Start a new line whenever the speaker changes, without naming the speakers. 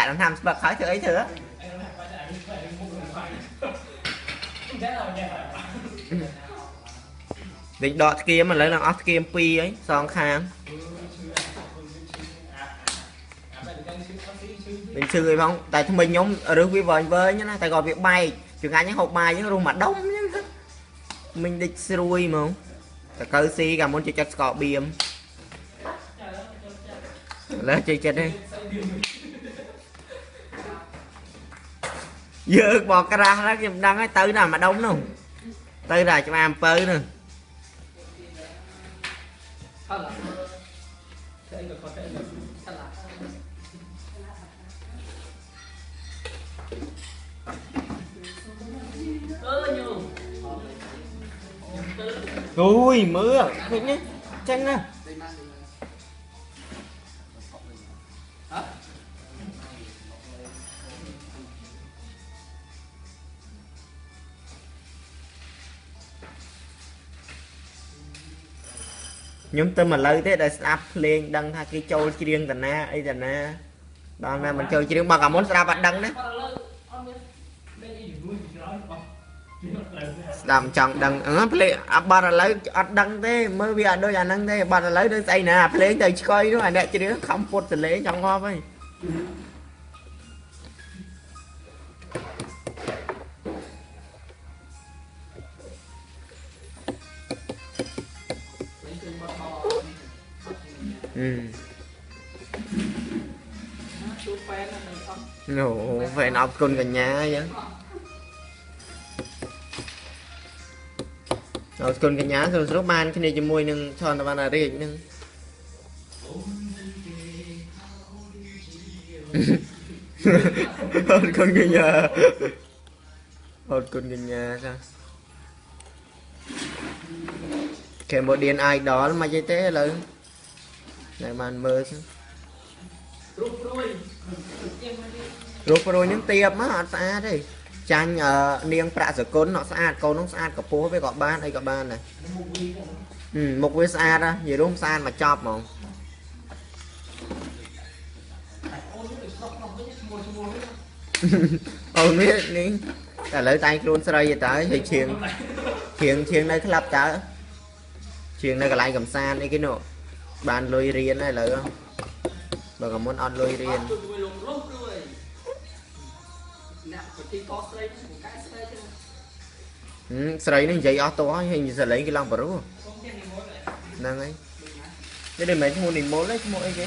ចាក់ដង្ហើមស្បឹកហើយធ្វើអីធ្វើវិញដកស្គៀមឥឡូវឡើងអស់ស្គៀម2ហើយសងខាងវិញឈឺអីផងតែថ្មិញខ្ញុំរឹសវាវែងវែងណាតែក៏វាបែកចង្អាញ់ហ្នឹងហូបបាយហ្នឹងរុំមួយដុំអញ្ចឹងមិញដេចស្រួយហ្មងតកើស៊ីកាលមុនជិះចិត្តស្កបៀមឥឡូវជិះចិត្តទេ យើងបកក្រាស់ហ្នឹងខ្ញុំដឹងហើយទៅតែម្ដុំនោះទៅតែច្បាអំពៅនោះ
Thật là Thế anh có thể là Thật là Ơ nhiều
អូយមើលឃើញទេចឹងណា
Hả?
ខ្ញុំទៅមកលើទេដែលស្ដាប់ភ្លេងដឹងថាគេចូលច្រៀងតាណាអីតាណាដល់ណាមិនចូលច្រៀងបើកាមុនស្ដាប់អត់ដឹងទេ
Thật là lâu Ông biết Bên đi đừng nuôi gì đó Bọc Chỉ nó là
ស្ដាប់មិនចង់ដឹងអឺភ្លេងអត់បាត់ឥឡូវអត់ដឹងទេមើលវាអត់ដូចអាហ្នឹងទេបាត់ឥឡូវដូចស្អីណាភ្លេងទៅឆ្កុយនោះអាអ្នកច្រៀងខំពុតសលេងចង់ងាប់ហើយ បានគ្នាជាមួយនឹងឆនតវណ្ណារាជហ្នឹងអរគុណកញ្ញាអរគុណកញ្ញាចា Cambodian Idol មកចេះទេ ឥឡូវតែបានមើល
Rút ruồi Em mà đi
រូបប្រួយហ្នឹងទៀបមកអត់ស្អាតទេចាញ់អឺនាងប្រាក់សគុណអត់ស្អាតកូនហ្នឹងស្អាតកពោះវាក៏បានអីក៏បានដែរ
Nó mục đi rồi
ហឹមមុខវាស្អាតណានិយាយរួមស្អាតមកចប់ហ្មង
Tại ôn nó được sọc lòng với Mua cho mua với
អូននេះនេះតែឥឡូវតែងខ្លួនស្រីទៅហើយឈៀងឈៀងឈៀងនៅក្លាប់តើឈៀងនៅកន្លែងកំសាន្តអីគេនោះ បានលុយរៀនហើយឥឡូវបើកមុនអត់លុយរៀន
Tụi tôi lùng lúc rồi Nè, phải thi có stray Một cái stray chứ
ហឹមស្រីនេះនិយាយអស់តោះហើយហើយសលេងគេឡើងបរុះ
Không biết đi mua lại
ហ្នឹងហើយនេះមិនមែនឈ្មោះនិមលទេឈ្មោះអីគេ